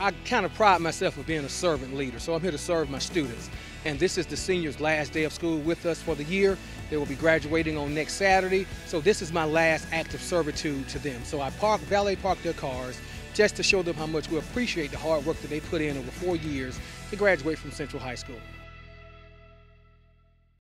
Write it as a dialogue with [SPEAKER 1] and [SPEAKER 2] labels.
[SPEAKER 1] I kind of pride myself of being a servant leader, so I'm here to serve my students. And this is the seniors' last day of school with us for the year. They will be graduating on next Saturday, so this is my last act of servitude to them. So I park, valet park their cars just to show them how much we appreciate the hard work that they put in over four years to graduate from Central High School.